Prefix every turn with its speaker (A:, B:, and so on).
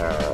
A: Uh.